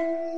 you